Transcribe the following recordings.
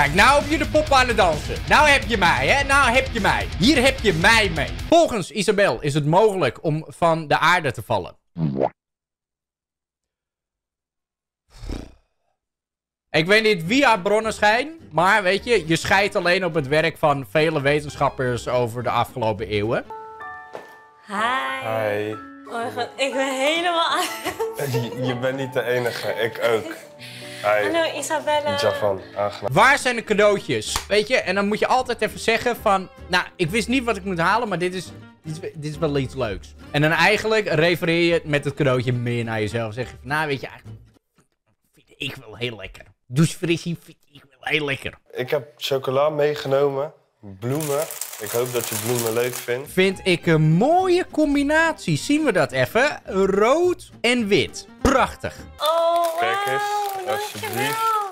Kijk, nou heb je de pop aan het dansen. Nou heb je mij, hè? Nou heb je mij. Hier heb je mij mee. Volgens Isabel is het mogelijk om van de aarde te vallen. Ik weet niet wie haar bronnen schijn, maar weet je, je scheidt alleen op het werk van vele wetenschappers over de afgelopen eeuwen. Hi. Hi. Oh mijn god, ik ben helemaal je bent niet de enige, ik ook. Hi. Hallo Isabella. Javan, aangenaam. Waar zijn de cadeautjes? Weet je, en dan moet je altijd even zeggen van... Nou, ik wist niet wat ik moet halen, maar dit is, dit is, dit is wel iets leuks. En dan eigenlijk refereer je met het cadeautje meer naar jezelf. Zeg je van, nou weet je, eigenlijk vind ik wel heel lekker. Douchefrissie vind ik wel heel lekker. Ik heb chocola meegenomen, bloemen. Ik hoop dat je bloemen leuk vindt. Vind ik een mooie combinatie. Zien we dat even? Rood en wit. Prachtig. Oh, Kijk eens, alsjeblieft. dankjewel.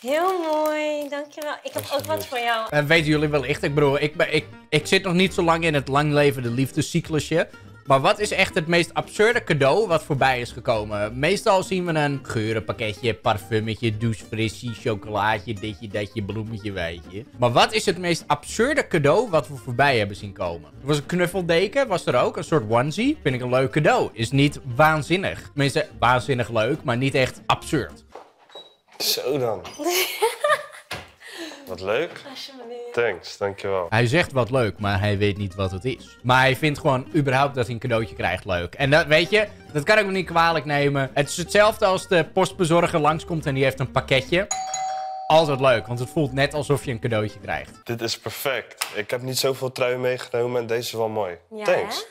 Heel mooi, dankjewel. Ik heb ook wat voor jou. En weten jullie wellicht, ik bedoel, ik, ben, ik, ik zit nog niet zo lang in het langlevende liefdescyclusje. Maar wat is echt het meest absurde cadeau wat voorbij is gekomen? Meestal zien we een geurenpakketje, parfummetje, douchefrissie, chocolaatje, ditje, datje, bloemetje, weet je. Maar wat is het meest absurde cadeau wat we voorbij hebben zien komen? Er was een knuffeldeken, was er ook, een soort onesie. Vind ik een leuk cadeau. Is niet waanzinnig. Tenminste, waanzinnig leuk, maar niet echt absurd. Zo dan. Wat leuk. Alsjeblieft. Thanks, dankjewel. Hij zegt wat leuk, maar hij weet niet wat het is. Maar hij vindt gewoon überhaupt dat hij een cadeautje krijgt leuk. En dat, weet je, dat kan ik me niet kwalijk nemen. Het is hetzelfde als de postbezorger langskomt en die heeft een pakketje. Altijd leuk, want het voelt net alsof je een cadeautje krijgt. Dit is perfect. Ik heb niet zoveel truien meegenomen en deze is wel mooi. Ja, Thanks. hè?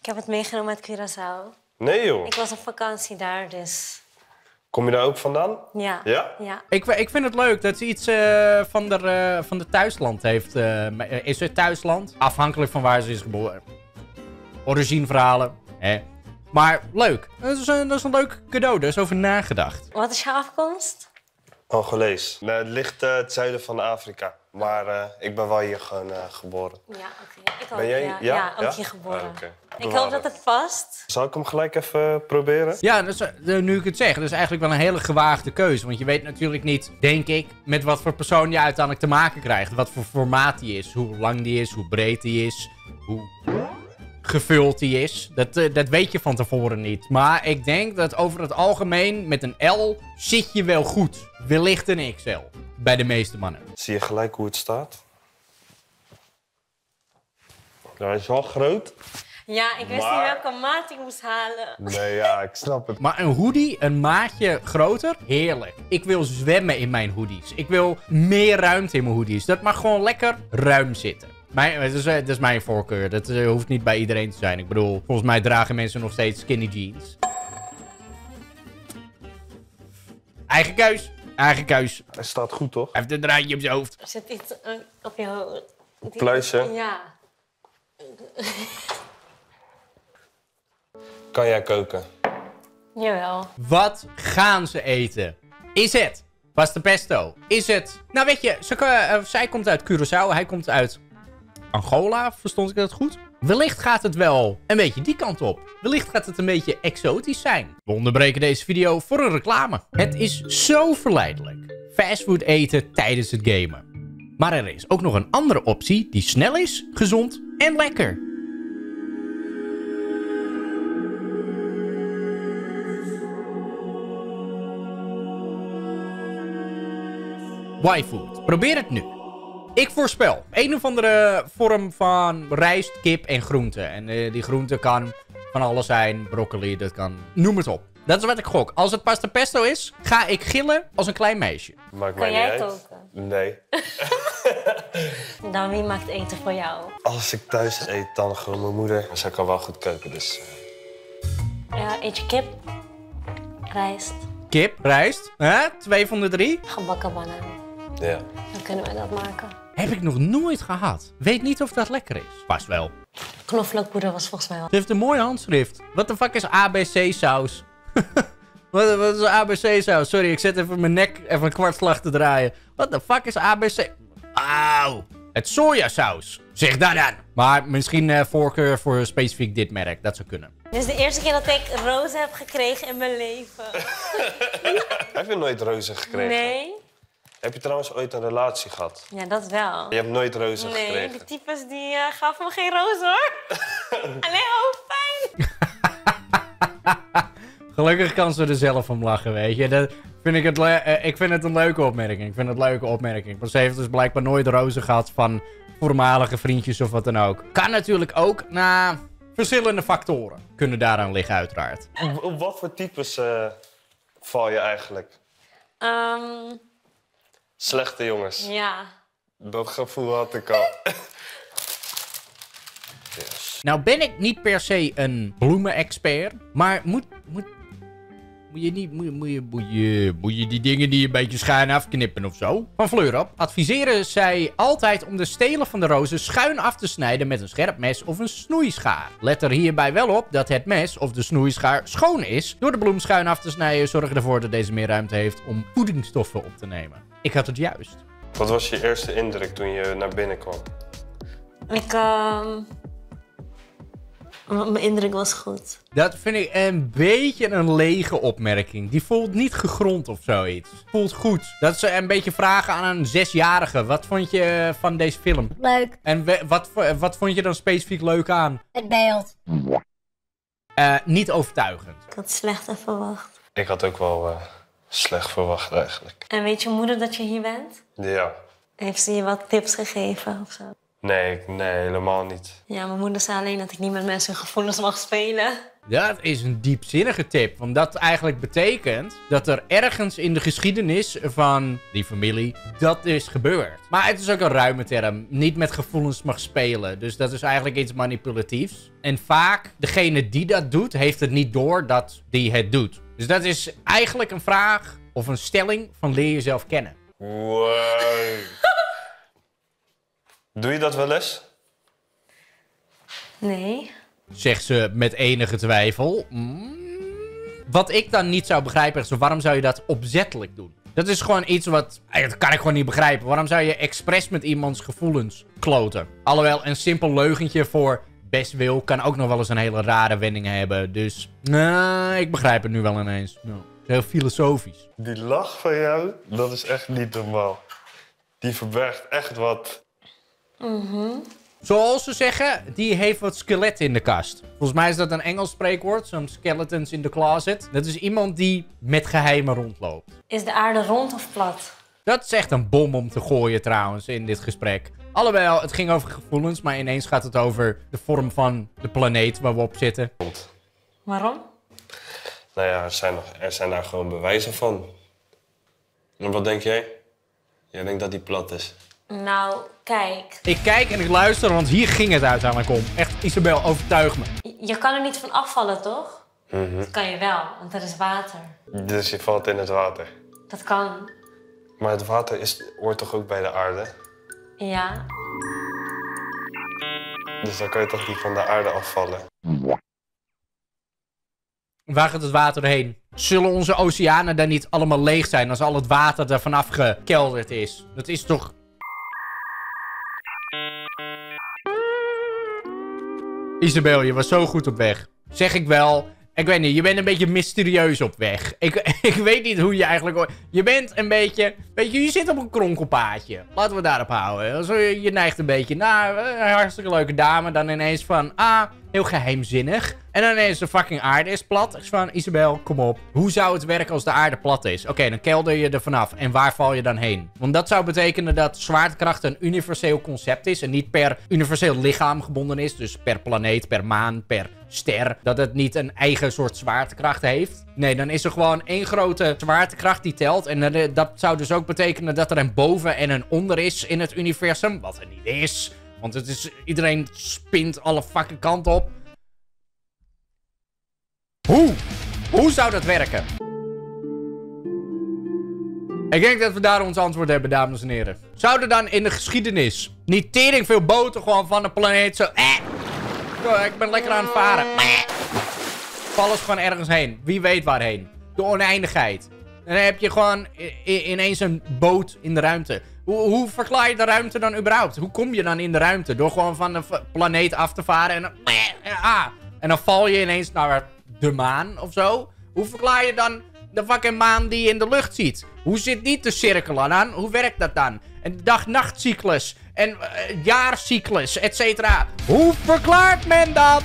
Ik heb het meegenomen uit Curaçao. Nee joh. Ik was op vakantie daar, dus Kom je daar ook vandaan? ja. Ja? Ja. Ik, ik vind het leuk dat ze iets eh, van, de, eh, van de thuisland heeft. eh, is het thuisland? Afhankelijk van waar ze is geboren. Origineverhalen, hè. Maar leuk. Dat is, een, dat is een leuk cadeau, daar is over nagedacht. Wat is jouw afkomst? Angolees. Het ligt eh, het zuiden van Afrika. Maar eh, ik ben wel hier gewoon eh, geboren. Ja, oké. Ik ook, Ben jij? ja. Ja? Ja, ook Ja? hier geboren. Ah, oké. Ik hoop dat het past. Zal ik hem gelijk even proberen? Ja, dus, eh, nu ik het zeg, dat is eigenlijk wel een hele gewaagde keuze. Want je weet natuurlijk niet, denk ik, met wat voor persoon je uiteindelijk te maken krijgt. Wat voor formaat die is, hoe lang die is, hoe breed die is, hoe gevuld die is. Dat, eh, dat weet je van tevoren niet. Maar ik denk dat over het algemeen met een L zit je wel goed. Wellicht een XL. Bij de meeste mannen. Zie je gelijk hoe het staat? Ja, hij is wel groot. Ja, ik wist Maar- niet welke maat ik moest halen. Nee, ja, ik snap het. Maar een hoodie, een maatje groter, heerlijk. Ik wil zwemmen in mijn hoodies. Ik wil meer ruimte in mijn hoodies. Dat mag gewoon lekker ruim zitten. Mijn, dat, is, eh, dat is mijn voorkeur. Dat eh, hoeft niet bij iedereen te zijn. Ik bedoel, volgens mij dragen mensen nog steeds skinny jeans. Eigen keus. Eigen keus. Hij staat goed, toch? Hij heeft een draadje op zijn hoofd. Er zit iets eh, op je hoofd. Die- Pluisje? Ja. Kan jij koken? Jawel. Wat gaan ze eten? Is het pasta pesto? Is het... Nou weet je, ze, eh, zij komt uit Curaçao. Hij komt uit Angola. Verstond ik dat goed? Wellicht gaat het wel een beetje die kant op. Wellicht gaat het een beetje exotisch zijn. We onderbreken deze video voor een reclame. Het is zo verleidelijk. Fastfood eten tijdens het gamen. Maar er is ook nog een andere optie die snel is, gezond en lekker. Y-food. Probeer het nu. Ik voorspel een of andere vorm van rijst, kip en groente. En eh, die groente kan van alles zijn. Broccoli, dat kan... Noem het op. Dat is wat ik gok. Als het pasta pesto is, ga ik gillen als een klein meisje. Maakt Kan mij jij niet uit. koken? Nee. Dan wie maakt eten voor jou? Als ik thuis eet, dan gewoon mijn moeder. Zij kan wel goed koken, dus... eh, Ja, eet je kip, rijst, Kip, rijst. Hè? Twee van de drie. gebakken banaan. Ja. Dan kunnen we dat maken. Heb ik nog nooit gehad. Weet niet of dat lekker is. Past wel. Knoflookpoeder was volgens mij wel. Ze heeft een mooi handschrift. Wat de fuck is ABC saus? wat, wat is ABC saus? Sorry, ik zet even mijn nek even een kwartslag te draaien. Wat de fuck is ABC? Auw. Het sojasaus. Zeg dat dan. Maar misschien eh, voorkeur voor specifiek dit merk. Dat zou kunnen. Dit is de eerste keer dat ik rozen heb gekregen in mijn leven. Heb je nooit rozen gekregen? Nee? Heb je trouwens ooit een relatie gehad? Ja, dat wel. Je hebt nooit rozen Nee, gekregen. die types die eh, gaven me geen roos hoor. Alleen hoofdpijn. Gelukkig kan ze er zelf om lachen, weet je. Dat vind ik, het eh, ik vind het een leuke opmerking. Ik vind het een leuke opmerking. Want ze heeft dus blijkbaar nooit rozen gehad van voormalige vriendjes of wat dan ook. Kan natuurlijk ook na verschillende factoren. Kunnen daaraan liggen, uiteraard. Op, op wat voor types eh, val je eigenlijk? Ehm, Slechte jongens. ja. Dat gevoel had ik al. yes. Nou ben ik niet per se een bloemenexpert. Maar moet... moet moet je niet... Moet je, moet, je, moet, je, moet je die dingen die een beetje schuin afknippen of zo? Van Fleur op. Adviseren zij altijd om de stelen van de rozen schuin af te snijden met een scherp mes of een snoeischaar. Let er hierbij wel op dat het mes of de snoeischaar schoon is. Door de bloem schuin af te snijden zorg ervoor dat deze meer ruimte heeft om voedingsstoffen op te nemen. Ik had het juist. Wat was je eerste indruk toen je naar binnen kwam? Ik, ehm m- Mijn indruk was goed. Dat vind ik een beetje een lege opmerking. Die voelt niet gegrond of zoiets. Voelt goed. Dat is een beetje vragen aan een zesjarige. Wat vond je van deze film? Leuk. En wat, wat vond je dan specifiek leuk aan? Het beeld. Eh, niet overtuigend. Ik had slechter verwacht. Ik had ook wel eh, slecht verwacht eigenlijk. En weet je moeder dat je hier bent? Ja. Heeft ze je wat tips gegeven of zo? Nee, ik- nee, helemaal niet. Ja, mijn moeder zei alleen dat ik niet met mensen hun gevoelens mag spelen. Dat is een diepzinnige tip. Want dat eigenlijk betekent dat er ergens in de geschiedenis van die familie dat is gebeurd. Maar het is ook een ruime term. Niet met gevoelens mag spelen. Dus dat is eigenlijk iets manipulatiefs. En vaak, degene die dat doet, heeft het niet door dat die het doet. Dus dat is eigenlijk een vraag of een stelling van leer jezelf kennen. Wow. Doe je dat wel eens? Nee. Zegt ze met enige twijfel. Mm. Wat ik dan niet zou begrijpen is, waarom zou je dat opzettelijk doen? Dat is gewoon iets wat... eh, Dat kan ik gewoon niet begrijpen. Waarom zou je expres met iemands gevoelens kloten? Alhoewel, een simpel leugentje voor best wil... kan ook nog wel eens een hele rare wending hebben. Dus, nou, ik begrijp het nu wel ineens. Ja. Het is heel filosofisch. Die lach van jou, dat is echt niet normaal. Die verbergt echt wat. Zoals ze zeggen, die heeft wat skelet in de kast. Volgens mij is dat een Engels spreekwoord. Zo'n skeletons in the closet. Dat is iemand die met geheimen rondloopt. Is de aarde rond of plat? Dat is echt een bom om te gooien trouwens in dit gesprek. Alhoewel, het ging over gevoelens, maar ineens gaat het over de vorm van de planeet waar we op zitten. Waarom? Nou ja, er zijn, nog, er zijn daar gewoon bewijzen van. En wat denk jij? Jij denkt dat die plat is. Nou, kijk. Ik kijk en ik luister, want hier ging het uiteindelijk om. Echt, Isabel, overtuig me. Je- Je kan er niet van afvallen, toch? Dat kan je wel, want er is water. Dus je valt in het water. Dat kan. Maar het water is, hoort toch ook bij de aarde? Ja. Dus dan kan je toch niet van de aarde afvallen? Waar gaat het water heen? Zullen onze oceanen dan niet allemaal leeg zijn als al het water er vanaf gekelderd is? Dat is toch... Isabel, je was zo goed op weg. Zeg ik wel. Ik weet niet, je bent een beetje mysterieus op weg. Ik, ik weet niet hoe je eigenlijk... Je bent een beetje... Weet je, je zit op een kronkelpaadje. Laten we daarop houden. Zo, je neigt een beetje naar eh, hartstikke leuke dame. Dan ineens van... Ah, heel geheimzinnig. En dan ineens de fucking aarde is plat. Ik van, Isabel, kom op. Hoe zou het werken als de aarde plat is? Oké, dan kelder je er vanaf. En waar val je dan heen? Want dat zou betekenen dat zwaartekracht een universeel concept is. En niet per universeel lichaam gebonden is. Dus per planeet, per maan, per ster. Dat het niet een eigen soort zwaartekracht heeft. Nee, dan is er gewoon één grote zwaartekracht die telt. En eh, dat zou dus ook betekenen dat er een boven en een onder is in het universum. Wat er niet is. Want het is, iedereen spint alle fucking kanten op. Hoe? Hoe zou dat werken? Ik denk dat we daar ons antwoord hebben, dames en heren. Zou er dan in de geschiedenis niet tering veel boten gewoon van de planeet zo... Eh, ik ben lekker aan het varen. Vallen ze gewoon ergens heen. Wie weet waarheen. De oneindigheid. En dan heb je gewoon ineens een boot in de ruimte. Hoe, hoe verklaar je de ruimte dan überhaupt? Hoe kom je dan in de ruimte? Door gewoon van v- planeet af te varen en dan... Ah, en dan val je ineens naar de maan of zo. Hoe verklaar je dan de fucking maan die je in de lucht ziet. Hoe zit die te cirkelen dan? Hoe werkt dat dan? Een dag-nachtcyclus. En uh, jaarcyclus, et cetera. Hoe verklaart men dat?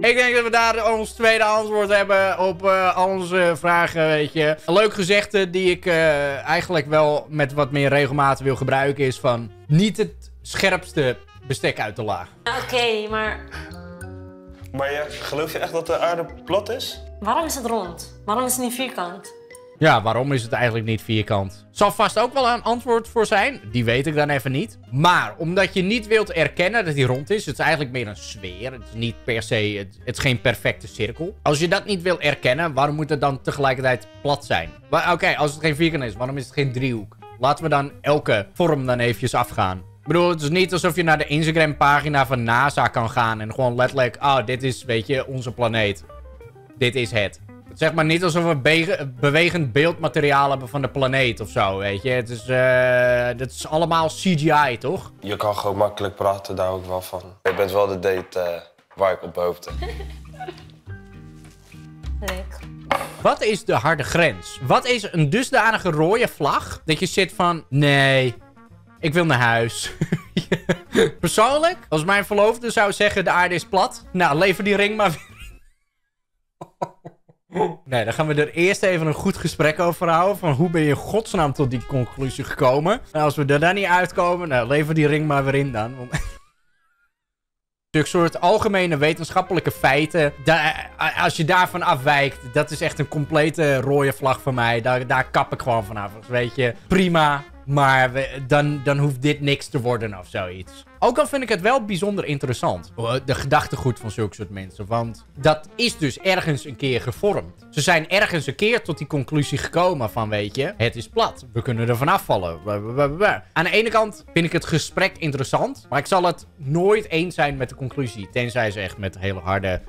Ik denk dat we daar ons tweede antwoord hebben op uh, al onze vragen, weet je. Een leuk gezegde die ik uh, eigenlijk wel met wat meer regelmaat wil gebruiken is van... Niet het scherpste bestek uit de laag. Oké, okay, maar... Maar geloof je echt dat de aarde plat is? Waarom is het rond? Waarom is het niet vierkant? Ja, waarom is het eigenlijk niet vierkant? Zal vast ook wel een antwoord voor zijn. Die weet ik dan even niet. Maar omdat je niet wilt erkennen dat hij rond is. Het is eigenlijk meer een sfeer. Het is niet per se... Het, het is geen perfecte cirkel. Als je dat niet wil erkennen, waarom moet het dan tegelijkertijd plat zijn? Oké, als het geen vierkant is, waarom is het geen driehoek? Laten we dan elke vorm dan eventjes afgaan. Ik bedoel, het is niet alsof je naar de Instagram-pagina van NASA kan gaan en gewoon letterlijk... Oh, dit is, weet je, onze planeet. Dit is het. Zeg maar niet alsof we be bewegend beeldmateriaal hebben van de planeet of zo, weet je. Het is, uh, dat is allemaal CGI, toch? Je kan gewoon makkelijk praten, daar ook wel van. Je bent wel de date uh, waar ik op hoopte. Leuk. Wat is de harde grens? Wat is een dusdanige rode vlag dat je zit van... Nee, ik wil naar huis. Persoonlijk, als mijn verloofde zou zeggen de aarde is plat... Nou, lever die ring maar weer Nee, dan gaan we er eerst even een goed gesprek over houden. Van hoe ben je godsnaam tot die conclusie gekomen? En als we er dan niet uitkomen, nou, lever die ring maar weer in dan. Een soort algemene wetenschappelijke feiten. Daar, als je daarvan afwijkt, dat is echt een complete rode vlag voor mij. Daar, daar kap ik gewoon vanaf. Weet je, prima. Maar dan, dan hoeft dit niks te worden of zoiets. Ook al vind ik het wel bijzonder interessant. De gedachtegoed van zulke soort mensen. Want dat is dus ergens een keer gevormd. Ze zijn ergens een keer tot die conclusie gekomen van, weet je, het is plat. We kunnen er vanaf vallen. Aan de ene kant vind ik het gesprek interessant. Maar ik zal het nooit eens zijn met de conclusie. Tenzij ze echt met hele harde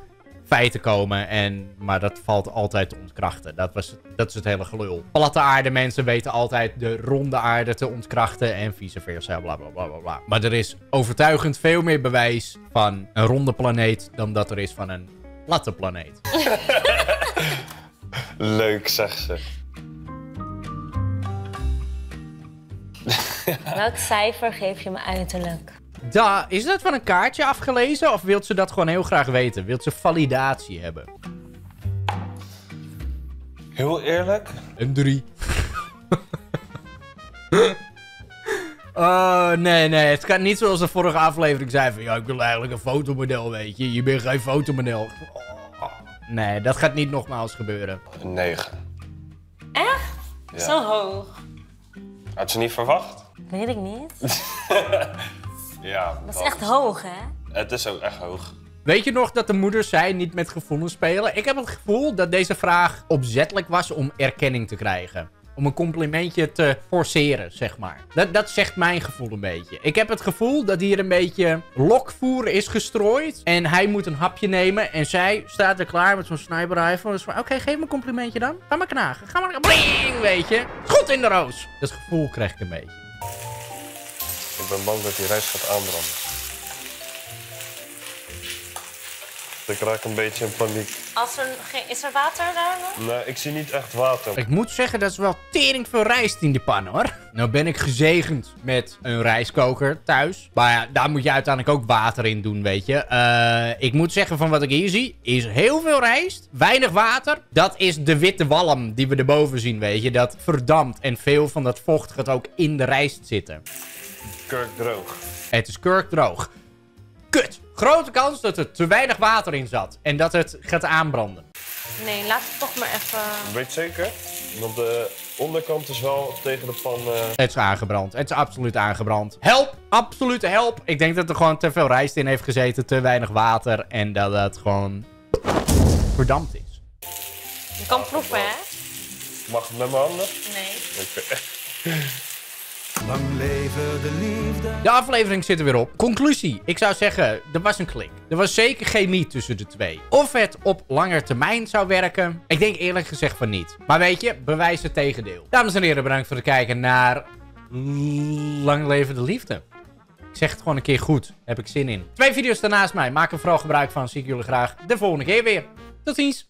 feiten komen. En, maar dat valt altijd te ontkrachten. Dat, was, dat is het hele gelul. Platte aarde mensen weten altijd de ronde aarde te ontkrachten. En vice versa, bla bla bla bla. Maar er is overtuigend veel meer bewijs van een ronde planeet dan dat er is van een platte planeet. Leuk, zeg ze. Welk cijfer geef je me uiterlijk? Da, is dat van een kaartje afgelezen? Of wilt ze dat gewoon heel graag weten? Wilt ze validatie hebben? Heel eerlijk? Een 3. Oh, nee, nee. Het gaat niet zoals de vorige aflevering zei van... Ja, ik wil eigenlijk een fotomodel, weet je. Je bent geen fotomodel. Oh, nee, dat gaat niet nogmaals gebeuren. Een 9. Echt? Ja. Zo hoog. Had ze niet verwacht? Weet ik niet. Ja. Dat is echt hoog, hè? Het is ook echt hoog. Weet je nog dat de moeders zei niet met gevoelens spelen? Ik heb het gevoel dat deze vraag opzettelijk was om erkenning te krijgen. Om een complimentje te forceren, zeg maar. Dat, dat zegt mijn gevoel een beetje. Ik heb het gevoel dat hier een beetje lokvoer is gestrooid. En hij moet een hapje nemen. En zij staat er klaar met zo'n sniper rifle. Dus oké, geef me een complimentje dan. Ga maar knagen. Ga maar... Bling, weet je. Goed in de roos. Dat gevoel krijg ik een beetje. Ik ben bang dat die reis gaat aanbranden. Ik raak een beetje in paniek. Als er, is er water daar nog? Nee, ik zie niet echt water. Ik moet zeggen, dat is wel tering veel rijst in die pan, hoor. Nou ben ik gezegend met een rijstkoker thuis. Maar ja, daar moet je uiteindelijk ook water in doen, weet je. Uh, ik moet zeggen, van wat ik hier zie, is heel veel rijst. Weinig water. Dat is de witte walm die we erboven zien, weet je. Dat verdampt en veel van dat vocht gaat ook in de rijst zitten. Kurkdroog. Het is kurkdroog. Kut. Grote kans dat er te weinig water in zat. En dat het gaat aanbranden. Nee, laat het toch maar even... Weet zeker? Want de onderkant is wel tegen de pan... Uh... Het is aangebrand. Het is absoluut aangebrand. Help! Absolute help! Ik denk dat er gewoon te veel rijst in heeft gezeten. Te weinig water. En dat het gewoon verdampt is. Je kan proeven, hè? Mag het met mijn handen? Nee. Oké. Lang leven de liefde. De aflevering zit er weer op. Conclusie. Ik zou zeggen, er was een klik. Er was zeker chemie tussen de twee. Of het op langer termijn zou werken. Ik denk eerlijk gezegd van niet. Maar weet je, bewijs het tegendeel. Dames en heren, bedankt voor het kijken naar... Lang leven de liefde. Ik zeg het gewoon een keer goed. Heb ik zin in. Twee video's daarnaast mij. Maak er vooral gebruik van. Zie ik jullie graag de volgende keer weer. Tot ziens.